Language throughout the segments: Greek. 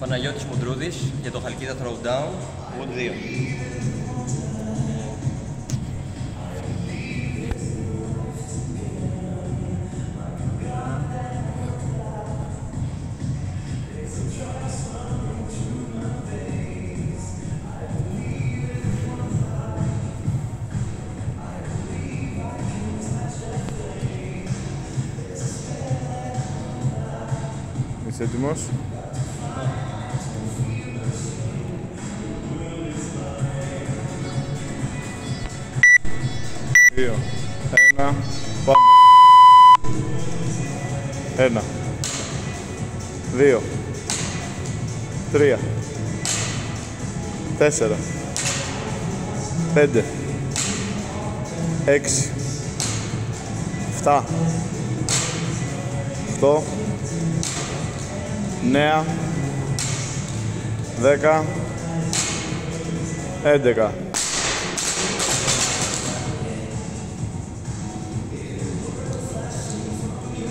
Παναγιώτης Μουντρούδης για το Χαλκίδα Throwdown, Wood 2. Δύο. Ένα. Πάμε. Ένα. Δύο. Τρία. Τέσσερα. Πέντε. Έξι. Εφτά. Οχτώ. Νέα. Δέκα. Έντεκα.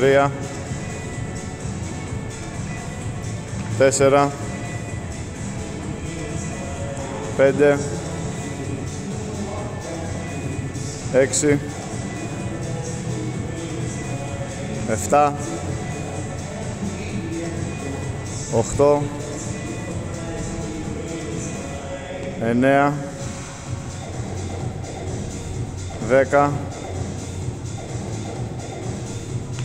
Τρία. Τέσσερα. Πέντε. Έξι. Εφτά. 8 9 10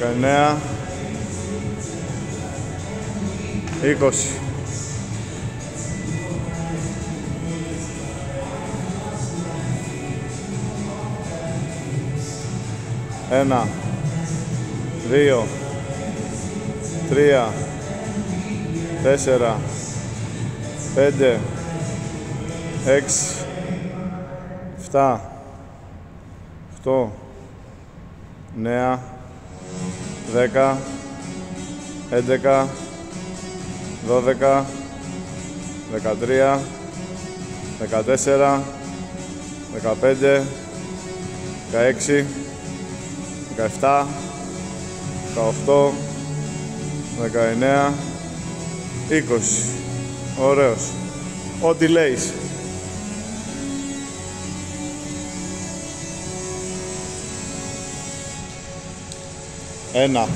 19 20 Ένα, δύο, τρία, τέσσερα, πέντε, έξι, εφτά, οχτώ, νέα, δέκα, έντεκα, δώδεκα, δεκατρία, δεκατέσσερα, δεκαπέντε, δεκαέξι, δεκαεφτά, δεκαοχτώ, δεκαεννέα, 20. Ωραίος. Ό,τι λέεις. Ένα.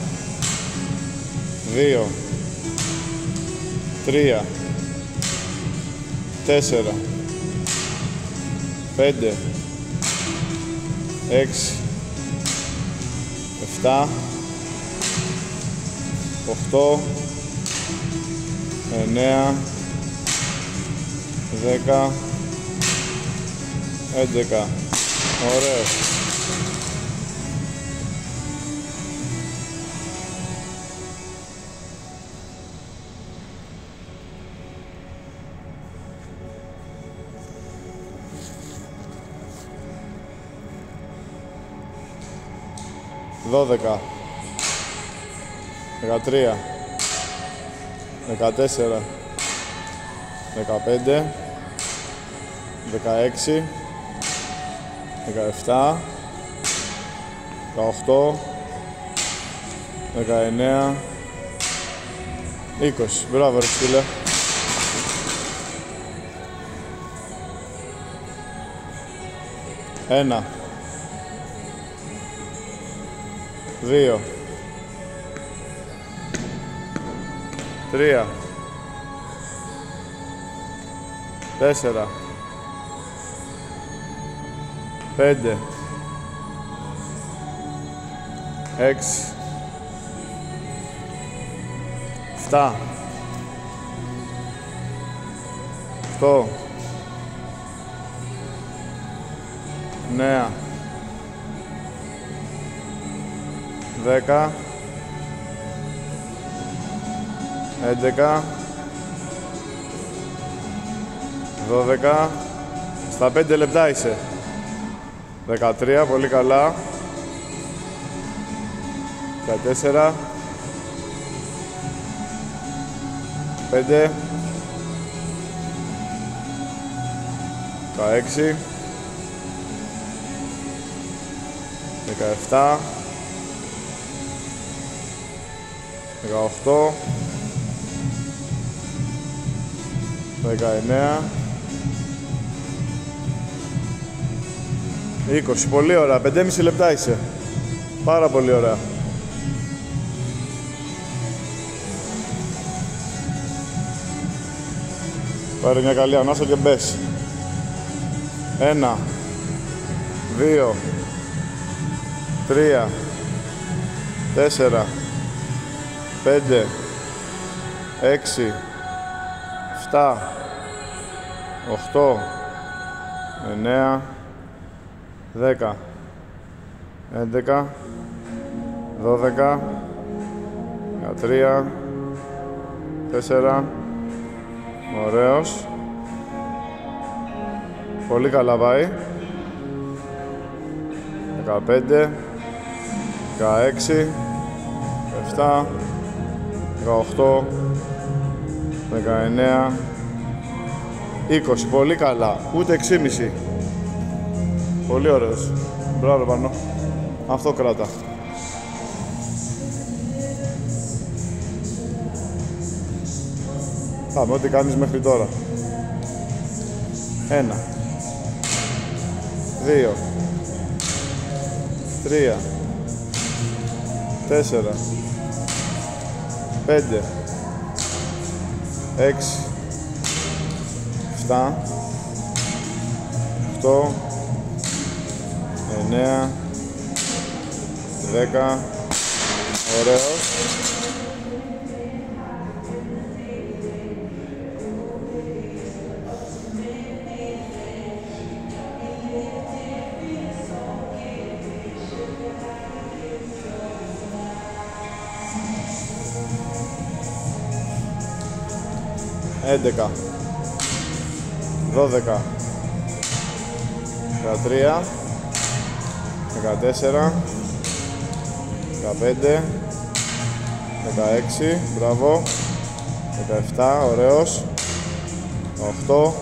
Δύο. Τρία. Τέσσερα. Πέντε. Έξι. Εφτά. Οχτώ. 9, 10, 11. Ωραίο. Δώδεκα. Δεκατρία. Δεκατέσσερα. Δεκαπέντε. Δεκαέξι. Δεκαεφτά. Δεκαοχτώ. Δεκαεννέα. Είκοσι. Μπράβο ρε φίλε. Ένα. Δύο. Τρία. Τέσσερα. Πέντε. Έξι. Εφτά. Οκτώ. Νέα. Δέκα. Έντεκα. Δώδεκα. Στα πέντε λεπτά είσαι. Δεκατρία, πολύ καλά. Δεκατέσσερα. Πέντε. Δεκαέξι. Δεκαεφτά. Δεκαοχτώ. Δεκαεννέα. Είκοσι. Πολύ ωραία. Πεντέμιση λεπτά είσαι. Πάρα πολύ ωραία. Πάρε μια καλή ανάσα και μπες. Ένα. Δύο. Τρία. Τέσσερα. Πέντε. Έξι. Εφτά. Οχτώ. Εννέα. Δέκα. Έντεκα. Δώδεκα. Δεκατρία. Τέσσερα. Ωραίος. Πολύ καλά πάει. 15, 16, 17, 18, 19, 20. Πολύ καλά. Ούτε 6,5. Πολύ ωραίος. Μπράβο πάνω. Αυτό κράτα. Πάμε, ό,τι κάνεις μέχρι τώρα. Ένα. Δύο. Τρία. Τέσσερα. Πέντε. Έξι. Εφτά. Οχτώ. Εννέα. Δέκα. Ωραίος. Έντεκα. Δώδεκα. Δεκατρία. Δεκατέσσερα. Δεκαπέντε. Δεκαέξι. Μπράβο. Δεκαεφτά. Ωραίος. Οχτώ.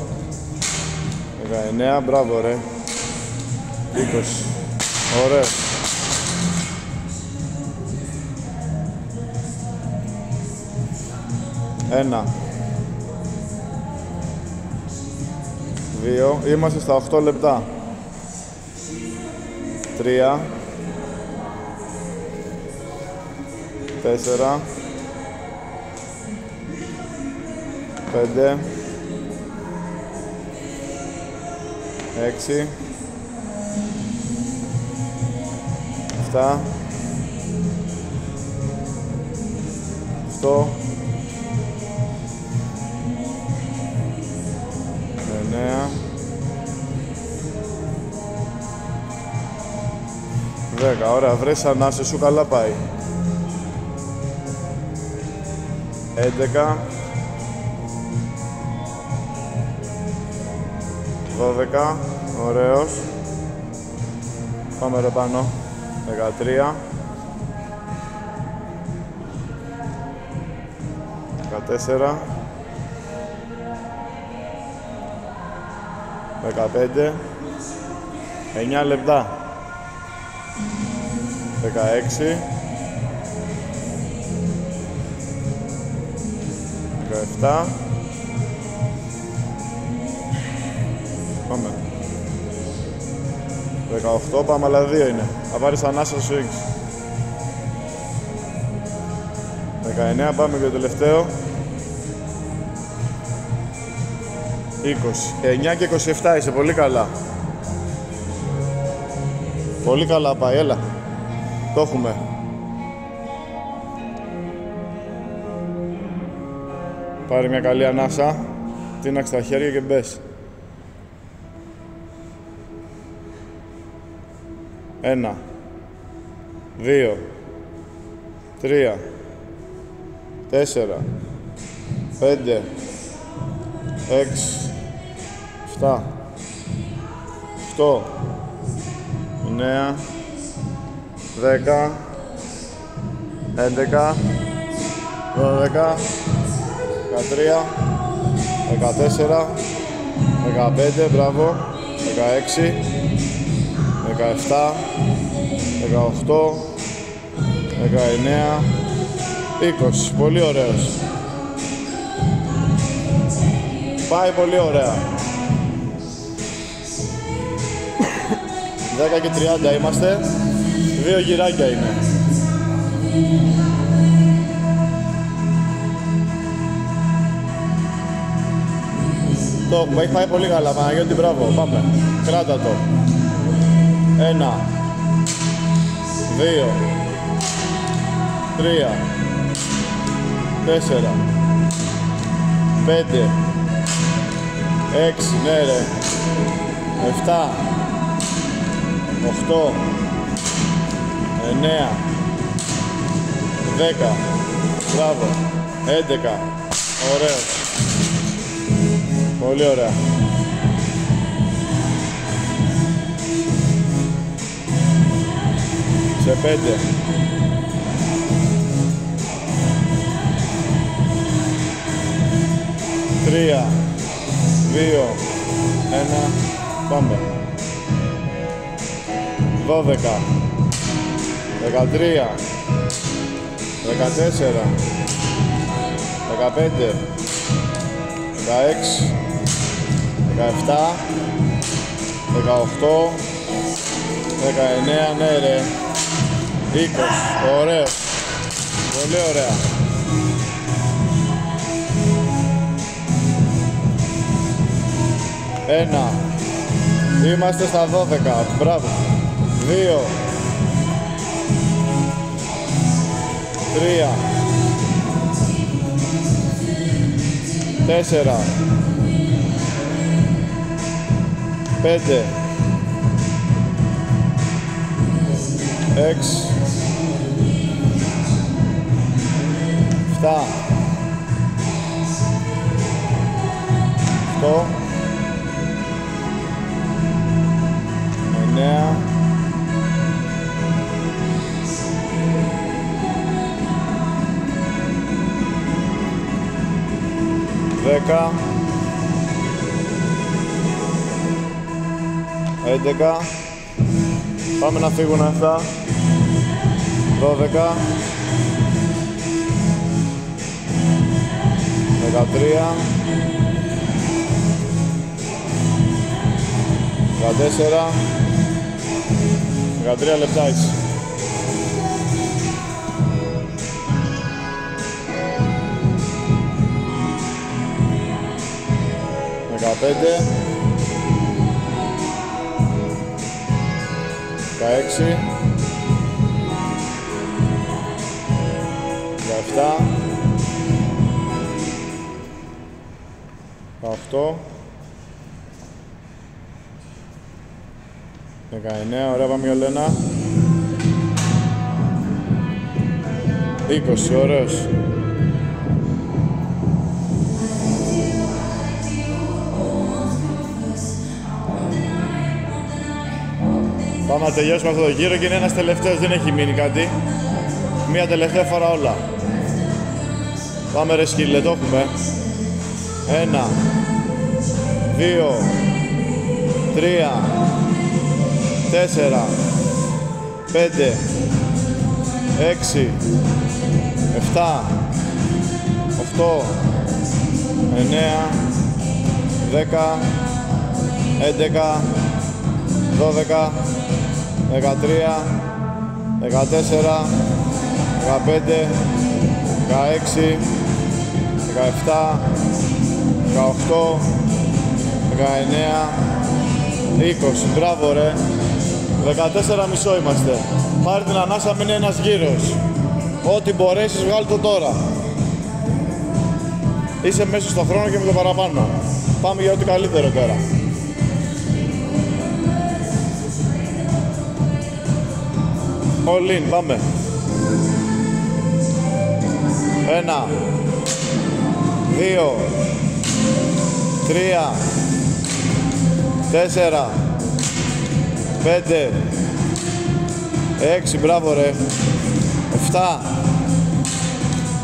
Δεκαεννέα. Μπράβο ρε. Είκοσι. Ωραίος. Ένα. Δύο. Είμαστε στα 8 λεπτά. Τρία. Τέσσερα. Πέντε. Έξι. Εφτά. Οκτώ. 10, ωραία, βρες ανάσε σου, καλά πάει. 11 12, ωραίος. Πάμε ρε πάνω, 13 14 15 9 λεπτά. 16 17 Πάμε. 18, πάμε αλλά 2 είναι. Θα πάρεις ανάσα στο 19, πάμε για το τελευταίο. 20 9 και 27 είσαι πολύ καλά. Πολύ καλά πάει, έλα. Το έχουμε. Πάρε μια καλή ανάσα, τίναξε τα χέρια και μπες. Ένα, δύο, τρία, τέσσερα, πέντε, έξι, εφτά, οκτώ, εννέα, δέκα, έντεκα, δώδεκα, δεκατρία, δεκατέσσερα, δεκαπέντε, μπράβο, δεκαέξι, δεκαεφτά, δεκαοχτώ, δεκαεννέα, είκοσι. Πολύ ωραίος. Πάει πολύ ωραία. 10 και 30 είμαστε. Δύο γυράκια είναι. Το έχουμε, έχει πάει πολύ καλά. Παναγιώτη, μπράβο. Πάμε. Κράτα το. Ένα. Δύο. Τρία. Τέσσερα. Πέντε. Έξι, ναι ρε. Εφτά. Οχτώ. Εννέα. Δέκα. Μπράβο. Έντεκα. Ωραίος. Πολύ ωραία. Σε πέντε. Τρία. Δύο. Ένα. Πάμε. Δώδεκα. Δεκατρία. Δεκατέσσερα. Δεκαπέντε. Δεκαέξι. Δεκαεφτά. Δεκαοχτώ. Δεκαεννέα. Ναι ρε. Είκοσι. Ωραίο. Πολύ ωραία. Ένα. Είμαστε στα 12. Μπράβο. Δύο. Τρία. Τέσσερα. Πέντε. Έξι. Εφτά. Οκτώ. Εννέα. 10 11 Πάμε να φύγουν αυτά. 12 13 14 13 λεπτά έτσι 16 17 8 19, ωραία πάμε για λένα, 20, ωραίος. Πάμε να τελειώσουμε αυτό το γύρο και είναι ένας τελευταίος, δεν έχει μείνει κάτι. Μία τελευταία φορά όλα. Πάμε ρε σκύλε, το έχουμε. Ένα, δύο, τρία, τέσσερα, πέντε, έξι, εφτά, οχτώ, εννέα, δέκα, έντεκα, δώδεκα, δεκατρία, δεκατέσσερα, δεκαπέντε, δεκαέξι, δεκαεφτά, δεκαοχτώ, 20, μπράβο ρε. 14 μισό είμαστε. Πάρε την ανάσα, μην είναι ένας γύρος. Ό,τι μπορέσεις, βγάλ' το τώρα. Είσαι μέσα στο χρόνο και με το παραπάνω. Πάμε για ό,τι καλύτερο τώρα. All in, πάμε. Ένα, δύο, τρία, τέσσερα, πέντε, έξι, μπράβο ρε, εφτά,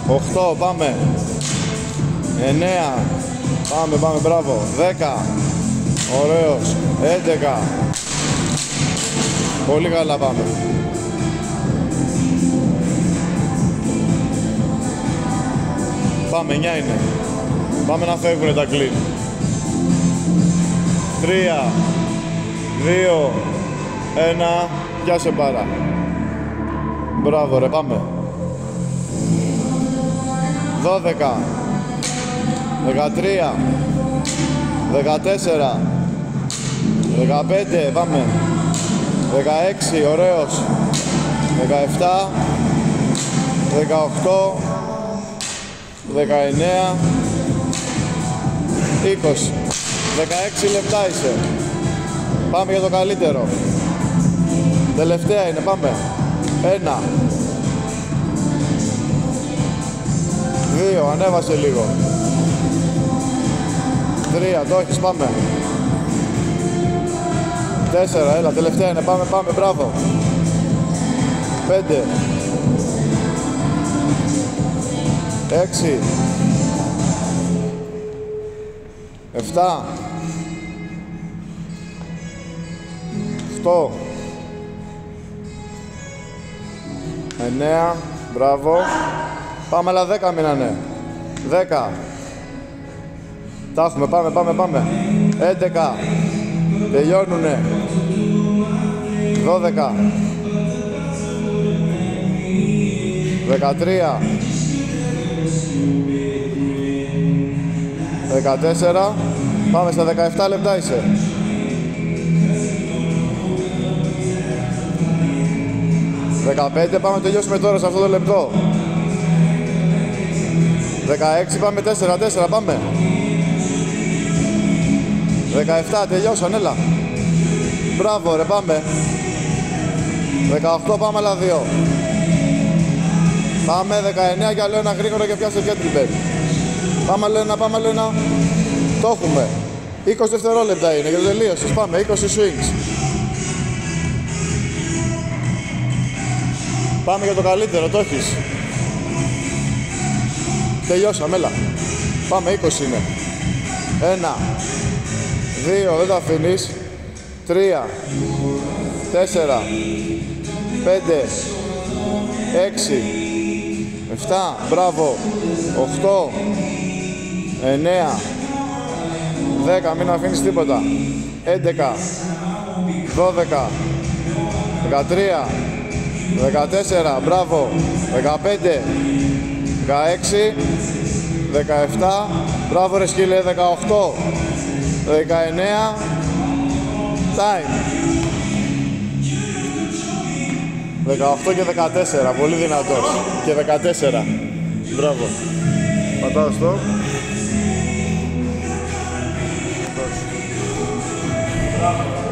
οχτώ, πάμε, εννέα, πάμε, πάμε, μπράβο, δέκα, ωραίος, έντεκα, πολύ καλά πάμε. Πάμε, 9 είναι. Πάμε να φεύγουνε τα κλίν. 3, 2, 1, πιάσε πάρα. Μπράβο ρε, πάμε. 12, 13, 14, 15, πάμε. 16, ωραίος. 17, 18, 19, 20. 16 λεπτά είσαι. Πάμε για το καλύτερο. Τελευταία είναι, πάμε. Ένα. Δύο, ανέβασε λίγο. Τρία, το έχεις, πάμε. Τέσσερα, έλα, τελευταία είναι, πάμε, πάμε, μπράβο. Πέντε. Έξι. Εφτά. Οχτώ. Εννέα. Μπράβο. Πάμε, αλλά δέκα μείνανε. Δέκα. Τα έχουμε, πάμε, πάμε, πάμε. Έντεκα. Τελειώνουνε. Δώδεκα. Δεκατρία. 14 Πάμε στα 17 λεπτά είσαι. Δεκαπέντε πάμε τελειώσουμε τώρα σε αυτό το λεπτό. 16 πάμε 4, 4 πάμε. 17 τελειώσαν έλα. Μπράβο ρε πάμε. 18 πάμε άλλα 2 Πάμε 19 για άλλο ένα γρήγορα και πιάσε kettlebell Πάμε άλλο ένα, πάμε άλλο ένα. Το έχουμε. 20 δευτερόλεπτα είναι για το τελείωσες. Πάμε, 20 swings. Πάμε για το καλύτερο, το έχεις. Τελειώσαμε, έλα. Πάμε, 20 είναι. Ένα, δύο, δεν τα αφήνεις. Τρία, τέσσερα, πέντε, έξι, εφτά, μπράβο, οχτώ, 9 10 μην αφήνεις τίποτα. 11 12 13 14 μπράβο 15 16 17 μπράβο ρε σκύλε 18 19 time 18 και 14 πολύ δυνατός. Και 14 μπράβο. Πατάω στο